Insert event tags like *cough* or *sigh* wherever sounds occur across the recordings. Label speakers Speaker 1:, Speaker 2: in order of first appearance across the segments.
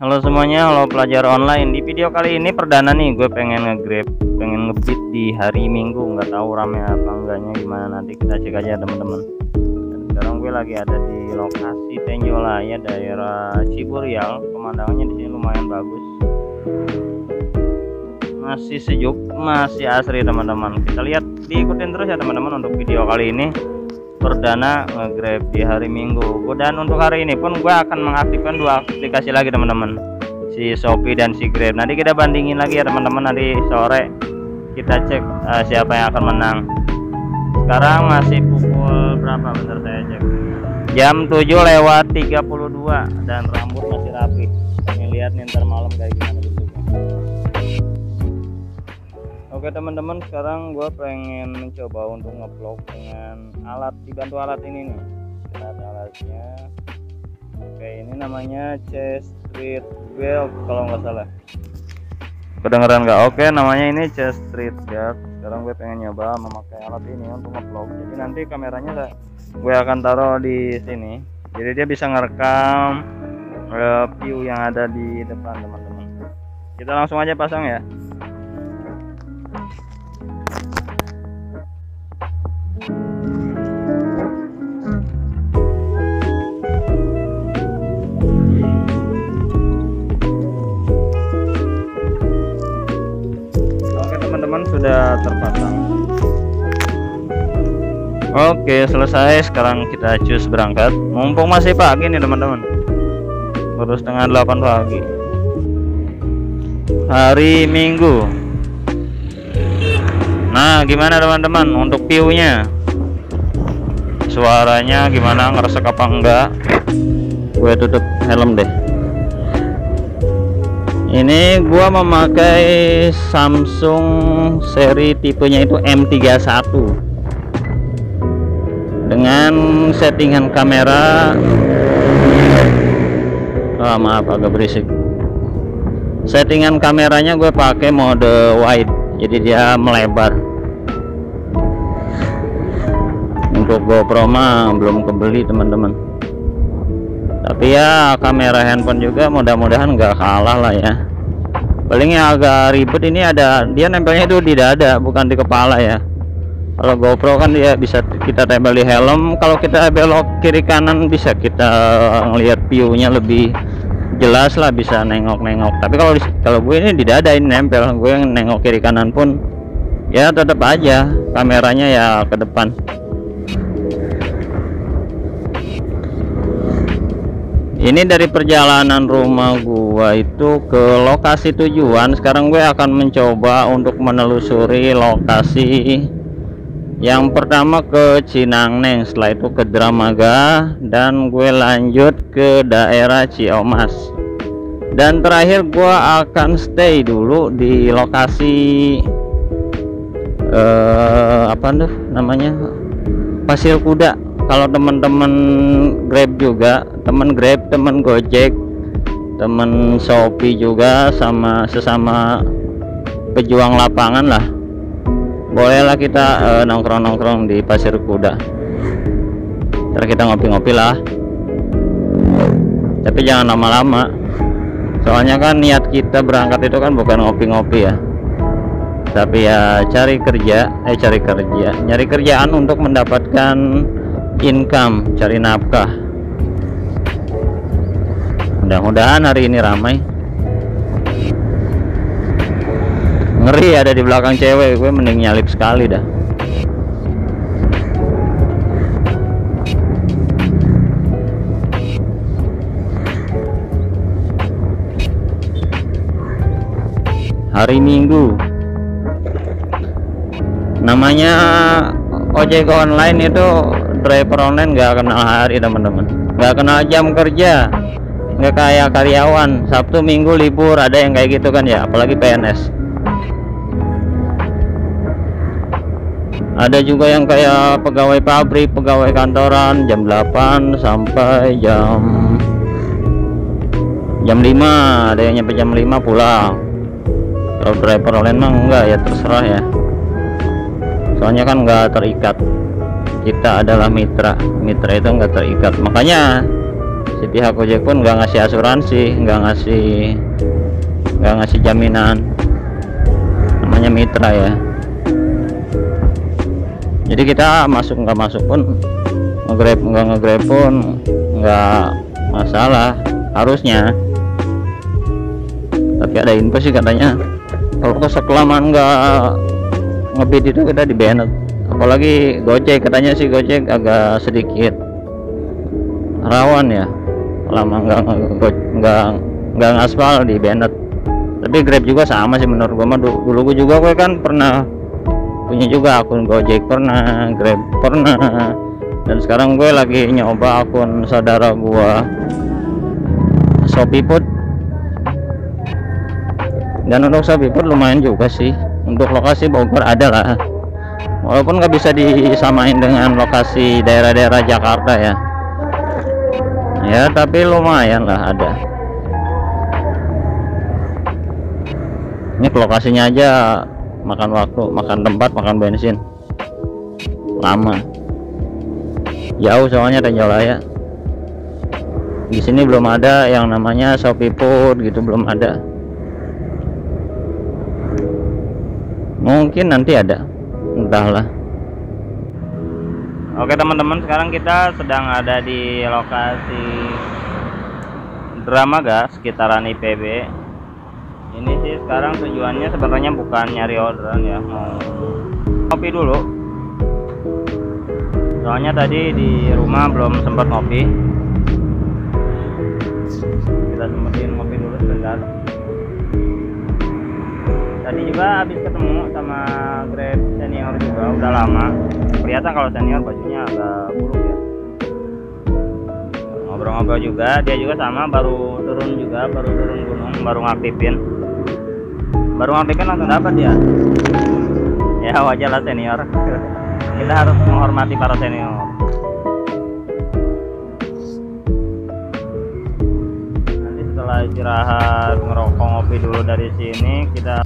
Speaker 1: Halo semuanya, halo pelajar online. Di video kali ini perdana nih, gue pengen nge-grab, pengen ngebit di hari Minggu. Nggak tahu rame apa enggaknya gimana nanti kita cek aja teman-teman. Sekarang gue lagi ada di lokasi Tenjolaya, daerah Ciburial. Pemandangannya di sini lumayan bagus. Masih sejuk, masih asri teman-teman. Kita lihat, diikutin terus ya teman-teman untuk video kali ini perdana nge-grab di hari Minggu. Dan untuk hari ini pun gue akan mengaktifkan dua aplikasi lagi teman-teman, si Shopee dan si Grab. Nanti kita bandingin lagi ya teman-teman nanti sore kita cek uh, siapa yang akan menang. Sekarang masih pukul berapa? Bentar saya cek. Jam 7 lewat 32 dan rambut masih rapi. Ini lihat nih ntar malam kayak gimana Oke teman-teman sekarang gue pengen mencoba untuk ngevlog dengan alat dibantu alat ini nih. Kita ada alatnya. Oke ini namanya chest street belt kalau nggak salah. Kedengeran nggak? Oke namanya ini chest street belt. Sekarang gue pengen nyoba memakai alat ini untuk ngevlog jadi nanti kameranya gue akan taruh di sini. Jadi dia bisa ngerekam uh, view yang ada di depan teman-teman. Kita langsung aja pasang ya Oke selesai. Sekarang kita cus berangkat. Mumpung masih pagi nih teman-teman. Baru setengah 8 pagi. Hari Minggu. Nah gimana teman-teman untuk viewnya? Suaranya gimana? Ngerasa apa enggak? Gue tutup helm deh. Ini gua memakai Samsung seri tipenya itu M31 dengan settingan kamera. Oh, maaf agak berisik. Settingan kameranya gue pakai mode wide jadi dia melebar. Untuk GoPro mah belum kebeli teman-teman. Tapi ya kamera handphone juga mudah-mudahan nggak kalah lah ya. Palingnya agak ribet ini ada dia nempelnya itu di dada bukan di kepala ya kalau GoPro kan dia bisa kita tempel di helm. Kalau kita belok kiri kanan bisa kita ngelihat view-nya lebih jelas lah bisa nengok-nengok. Tapi kalau kalau gue ini di dada ini nempel. Gue yang nengok kiri kanan pun ya tetap aja kameranya ya ke depan. Ini dari perjalanan rumah gua itu ke lokasi tujuan. Sekarang gue akan mencoba untuk menelusuri lokasi yang pertama ke Cinangneng setelah itu ke Dramaga dan gue lanjut ke daerah Ciomas. Dan terakhir gue akan stay dulu di lokasi eh, apa tuh namanya? Pasir Kuda. Kalau teman-teman Grab juga teman Grab teman Gojek teman Shopee juga sama sesama pejuang lapangan lah bolehlah kita eh, nongkrong-nongkrong uh, di Pasir Kuda. Ntar kita ngopi-ngopi lah. Tapi jangan lama-lama. Soalnya kan niat kita berangkat itu kan bukan ngopi-ngopi ya. Tapi ya cari kerja eh cari kerja. Nyari kerjaan untuk mendapatkan income cari nafkah. Mudah-mudahan hari ini ramai ngeri ada di belakang cewek gue mending nyalip sekali dah. Hari minggu. Namanya ojek online itu driver online nggak kenal hari teman-teman. Nggak kenal jam kerja. Nggak kayak karyawan. Sabtu Minggu libur ada yang kayak gitu kan ya apalagi PNS ada juga yang kayak pegawai pabrik pegawai kantoran jam 8 sampai jam jam 5 ada yang nyampe jam 5 pulang. Kalau driver online mah enggak ya terserah ya. Soalnya kan nggak terikat. Kita adalah mitra. Mitra itu enggak terikat. Makanya si pihak ojek pun nggak ngasih asuransi nggak ngasih nggak ngasih jaminan. Namanya mitra ya jadi kita masuk nggak masuk pun ngegrab nggak ngegrab pun nggak masalah harusnya. Tapi ada info sih katanya kalau kelamaan nggak ngebit itu kita di banned apalagi gojek katanya sih gojek agak sedikit rawan ya. Lama nggak nggak nggak ngaspal di banned tapi grab juga sama sih menurut gua mah. Dulu gua juga gue kan pernah punya juga akun gojek pernah grab pernah. Dan sekarang gue lagi nyoba akun saudara gua Shopee Food. Dan untuk Shopee Food lumayan juga sih. Untuk lokasi Bogor ada lah. Walaupun nggak bisa disamain dengan lokasi daerah-daerah Jakarta ya. Ya tapi lumayan lah ada. Ini lokasinya aja makan waktu makan tempat makan bensin. Lama. Jauh soalnya Tanjolaya di sini belum ada yang namanya Shopee Food gitu belum ada. Mungkin nanti ada. Entahlah. Oke teman-teman sekarang kita sedang ada di lokasi Dramaga sekitaran IPB ini sih sekarang tujuannya sebenarnya bukan nyari orderan ya mau kopi dulu. Soalnya tadi di rumah belum sempat ngopi. Kita sempetin ngopi dulu sebentar. Tadi juga habis ketemu sama grab senior juga udah lama. Kelihatan kalau senior bajunya agak buruk ya. Ngobrol-ngobrol juga dia juga sama baru turun juga baru turun gunung baru ngaktifin baru ngaktifin langsung dapat ya ya wajar lah senior. *laughs* Kita harus menghormati para senior. Nanti setelah istirahat ngerokok ngopi dulu dari sini kita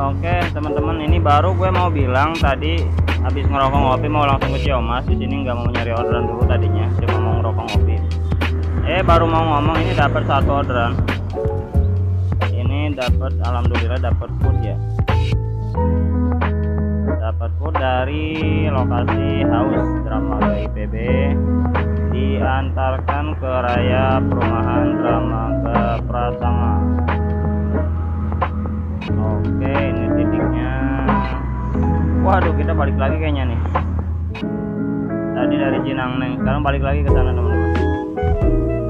Speaker 1: oke teman-teman ini baru gue mau bilang tadi habis ngerokok ngopi mau langsung ke Ciomas di sini nggak mau nyari orderan dulu tadinya cuma mau ngerokok ngopi. Eh baru mau ngomong ini dapat satu orderan dapat alhamdulillah dapat food ya. Dapat food dari lokasi haus drama IPB diantarkan ke raya perumahan drama ke Pratama oke ini titiknya. Waduh kita balik lagi kayaknya nih. Tadi dari Cinangneng sekarang balik lagi ke sana teman-teman.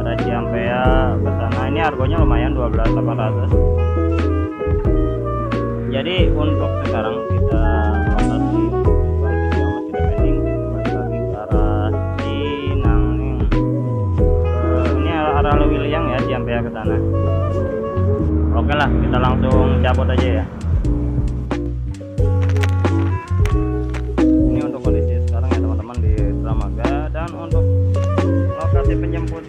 Speaker 1: Ada Ciampea ke sana ini harganya lumayan 12.800 jadi untuk sekarang kita sampai ke sana. Oke lah kita langsung cabut aja ya. Ini untuk kondisi sekarang ya teman-teman di Dramaga dan untuk lokasi penjemputan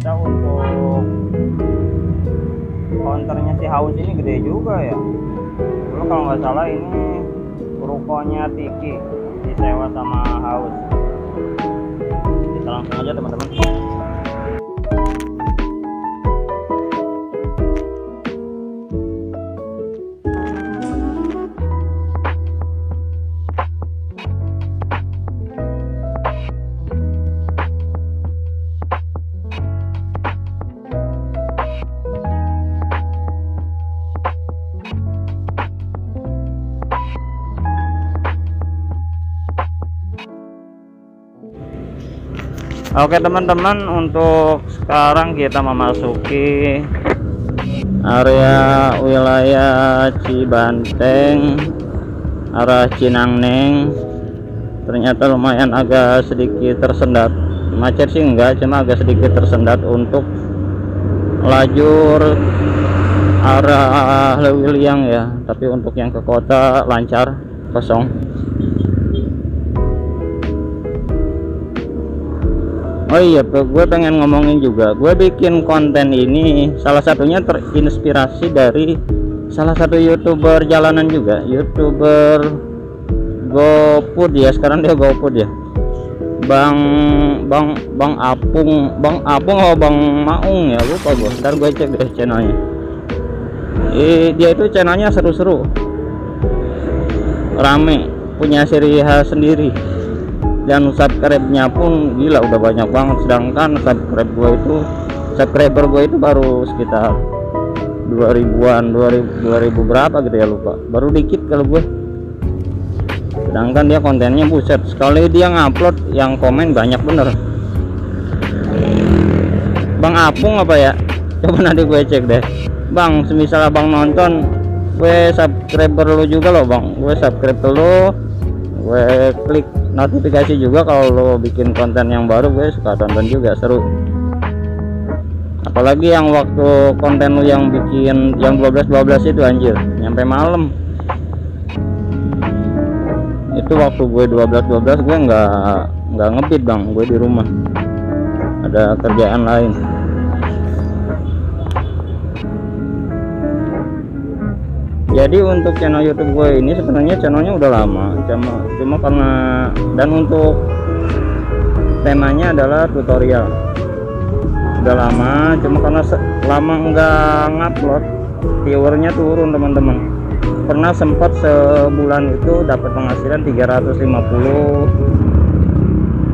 Speaker 1: ternyata untuk counternya si haus ini gede juga ya. Kalau nggak salah ini rukonya Tiki disewa sama Haus. Kita langsung aja teman-teman Oke teman-teman untuk sekarang kita memasuki area wilayah Cibanteng arah Cinangneng. Ternyata lumayan agak sedikit tersendat. Macet sih enggak cuma agak sedikit tersendat untuk lajur arah Lewiliang ya. Tapi untuk yang ke kota lancar kosong Oh iya, gue pengen ngomongin juga. Gue bikin konten ini salah satunya terinspirasi dari salah satu youtuber jalanan juga, youtuber GoFood ya. Sekarang dia GoFood ya. Bang Bang Bang Apung, Bang Apung atau Bang Maung ya, lupa gue. Ntar gue cek deh channelnya. Eh, dia itu channelnya seru-seru, rame, punya ciri khas sendiri dan subscribe-nya pun gila udah banyak banget. Sedangkan subscribe gue itu subscriber gue itu baru sekitar 2000-an 2000, 2000 berapa gitu ya lupa. Baru dikit kalau gue sedangkan dia kontennya buset. Sekali dia ngupload yang komen banyak bener. Bang Apung apa ya? Coba nanti gue cek deh. Bang semisal abang nonton gue subscriber lu juga loh bang. Gue subscribe lu gue klik notifikasi juga kalau lo bikin konten yang baru gue suka tonton juga seru. Apalagi yang waktu konten lo yang bikin yang 12-12 itu anjir nyampe malam. Itu waktu gue 12-12 gue nggak nggak ngebit bang gue di rumah. Ada kerjaan lain jadi untuk channel YouTube gue ini sebenarnya channelnya udah lama. Cuma cuma karena dan untuk temanya adalah tutorial. Udah lama cuma karena lama nggak ngupload viewernya turun teman-teman. Pernah sempat sebulan itu dapat penghasilan 350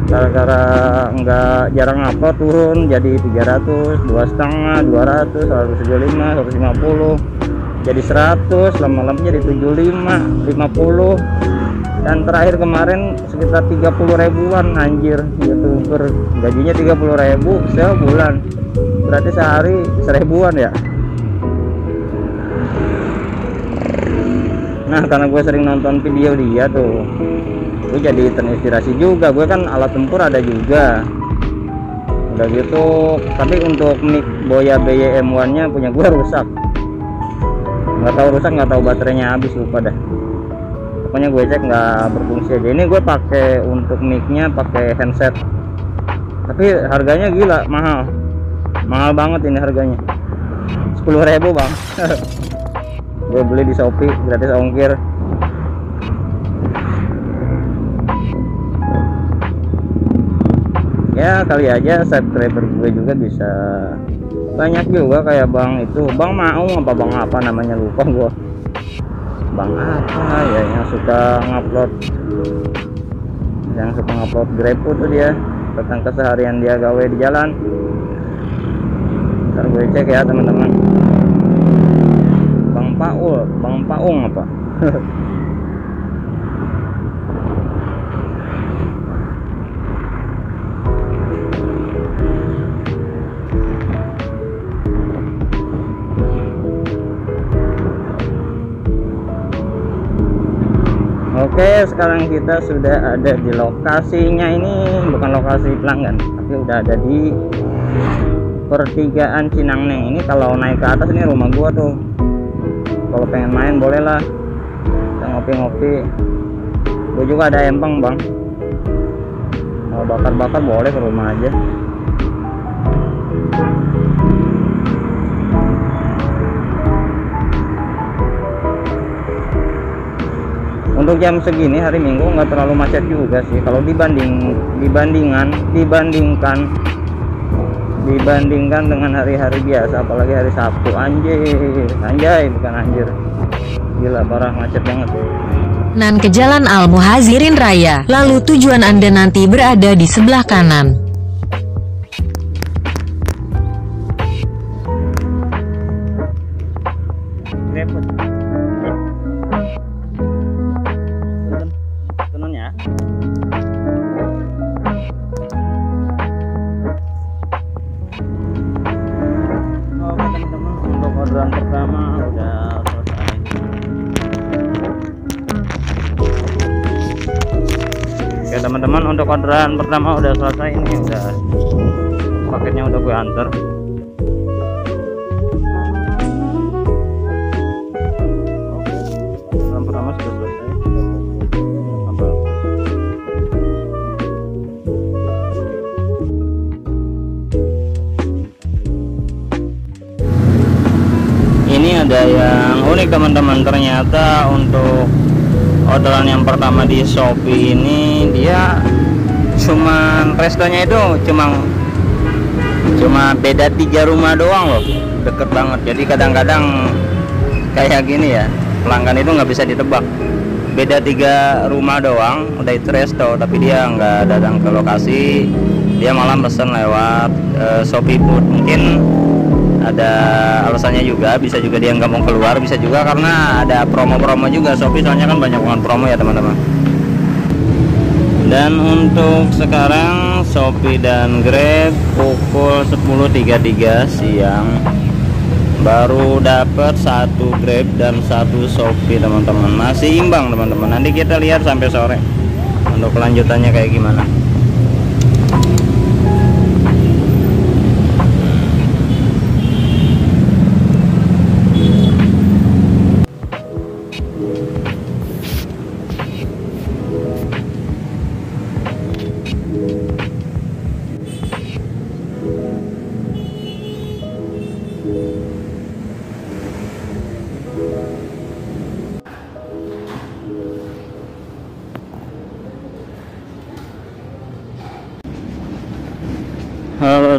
Speaker 1: gara-gara nggak jarang upload turun jadi 300 dua setengah 200 175 150 jadi 100 lama-lama jadi 75 50 dan terakhir kemarin sekitar 30 ribuan anjir youtuber gajinya 30 ribu sebulan. Berarti sehari seribuan ya? Nah karena gue sering nonton video dia tuh gue jadi terinspirasi juga. Gue kan alat tempur ada juga. Udah gitu tapi untuk mic Boya BYM1 nya punya gue rusak nggak tahu rusak nggak tahu baterainya habis lupa dah. Pokoknya gue cek nggak berfungsi aja. Ini gue pakai untuk micnya pakai handset. Tapi harganya gila mahal. Mahal banget ini harganya. 10.000 bang. *laughs* Gue beli di Shopee gratis ongkir. Ya kali aja subscriber gue juga bisa banyak juga kayak bang itu. Bang mau apa? Bang apa namanya? Lupa gua. Bang apa? Ya yang suka ngupload. Yang suka ngupload grab tuh dia. Tentang keseharian dia gawe di jalan. Ntar gue cek ya teman-teman. Bang Paul. Bang Paung apa *laughs* Oke sekarang kita sudah ada di lokasinya. Ini bukan lokasi pelanggan tapi udah ada di pertigaan Cinangneng. Ini kalau naik ke atas ini rumah gua tuh. Kalau pengen main boleh lah. Kita ngopi-ngopi. Gua juga ada empang bang. Mau bakar-bakar boleh ke rumah aja untuk jam segini hari Minggu nggak terlalu macet juga sih. Kalau dibanding dibandingkan dibandingkan dibandingkan dengan hari-hari biasa apalagi hari Sabtu. Anjir anjay bukan anjir. Gila parah macet banget.
Speaker 2: Nan ke Jalan Al Muhazirin Raya. Lalu tujuan Anda nanti berada di sebelah kanan
Speaker 1: untuk orderan pertama udah selesai ini udah paketnya udah gue antar pertama sudah selesai. Ini ada yang unik teman-teman. Ternyata untuk orderan yang pertama di Shopee ini dia cuman restonya itu cuma cuma beda tiga rumah doang loh. Deket banget. Jadi kadang-kadang kayak gini ya pelanggan itu nggak bisa ditebak. Beda tiga rumah doang udah itu resto tapi dia nggak datang ke lokasi. Dia malah pesen lewat uh, Shopee Food. Mungkin ada alasannya juga bisa juga dia nggak mau keluar bisa juga karena ada promo-promo juga Shopee soalnya kan banyak banget promo ya teman-teman dan untuk sekarang Shopee dan Grab pukul 10.33 siang. Baru dapat satu Grab dan satu Shopee teman-teman. Masih imbang teman-teman. Nanti kita lihat sampai sore untuk kelanjutannya kayak gimana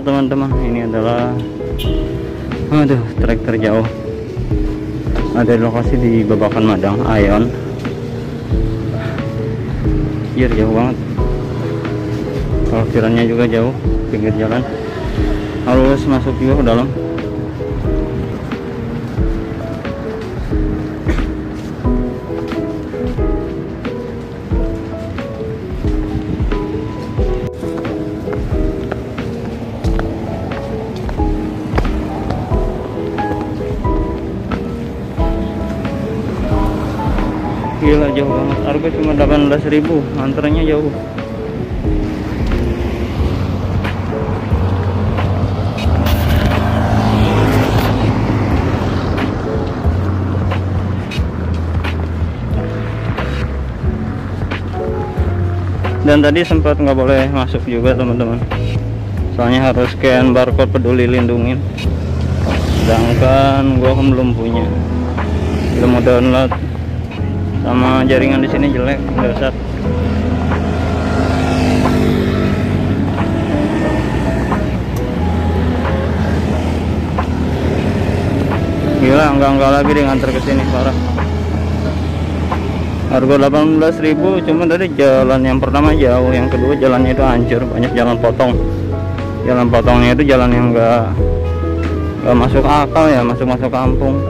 Speaker 1: teman-teman. Ini adalah aduh trek terjauh ada lokasi di Babakan Madang Ayon Jir jauh banget. Parkirannya juga jauh pinggir jalan. Harus masuk juga ke dalam gila jauh banget. Harga cuma 18.000 antaranya jauh. Dan tadi sempat nggak boleh masuk juga teman-teman. Soalnya harus scan barcode peduli lindungin. Sedangkan gua belum punya. Belum mau download sama jaringan di sini jelek nggak usah. Gila enggak enggak lagi deh nganter ke sini parah. Harga 18.000 cuma dari jalan yang pertama jauh yang kedua jalannya itu hancur banyak jalan potong. Jalan potongnya itu jalan yang enggak enggak masuk akal ya masuk masuk kampung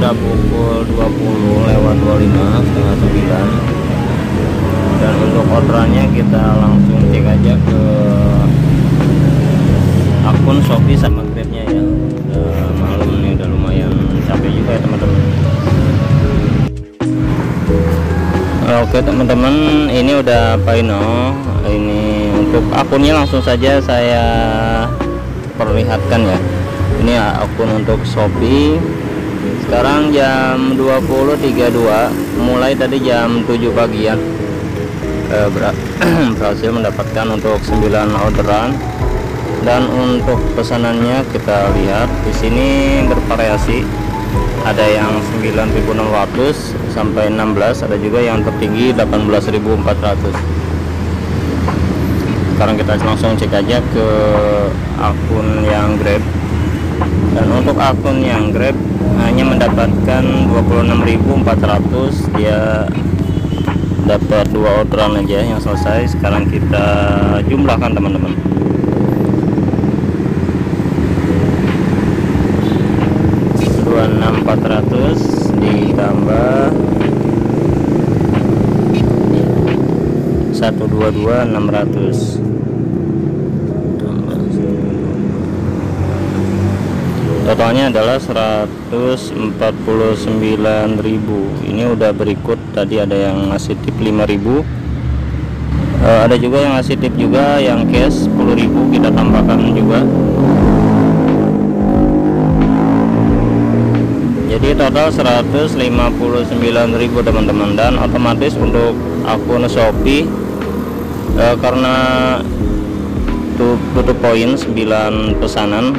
Speaker 1: sudah pukul 20 lewat 25 setengah 9 dan untuk orderannya kita langsung cek aja ke akun Shopee sama Grabnya ya. Udah malam nih udah lumayan capek juga ya teman-teman. Oke teman-teman ini udah final ini untuk akunnya langsung saja saya perlihatkan ya. Ini akun untuk Shopee sekarang jam 20.32 mulai tadi jam 7 pagi ya. Eh, ber *clears throat* berhasil mendapatkan untuk 9 orderan. Dan untuk pesanannya kita lihat di sini bervariasi. Ada yang 9.600 sampai 16 ada juga yang tertinggi 18.400 sekarang kita langsung cek aja ke akun yang Grab. Dan untuk akun yang Grab hanya mendapatkan 26.400 dia dapat dua orderan aja yang selesai. Sekarang kita jumlahkan teman-teman. 26400 ditambah 122600 totalnya adalah 149.000 ini udah berikut tadi ada yang ngasih tip 5.000 uh, ada juga yang ngasih tip juga yang cash 10.000 kita tambahkan juga. Jadi total 159.000 teman-teman. Dan otomatis untuk akun Shopee uh, karena tutup poin 9 pesanan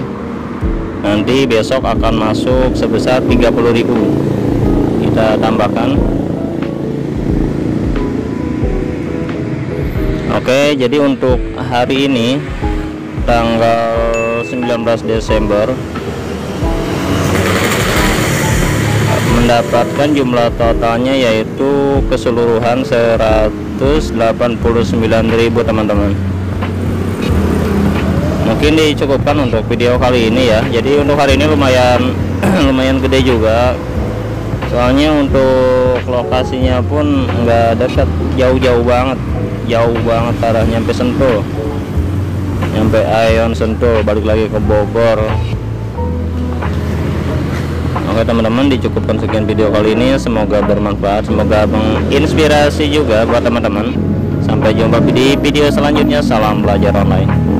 Speaker 1: nanti besok akan masuk sebesar 30.000 kita tambahkan. Oke jadi untuk hari ini tanggal 19 Desember mendapatkan jumlah totalnya yaitu keseluruhan 189.000 teman-teman mungkin dicukupkan untuk video kali ini ya. Jadi untuk hari ini lumayan *clears throat* lumayan gede juga. Soalnya untuk lokasinya pun enggak dekat jauh-jauh banget. Jauh banget arah nyampe Sentul. Nyampe Ayon Sentul balik lagi ke Bogor. Oke teman-teman dicukupkan sekian video kali ini. Semoga bermanfaat. Semoga menginspirasi juga buat teman-teman. Sampai jumpa di video selanjutnya. Salam belajar online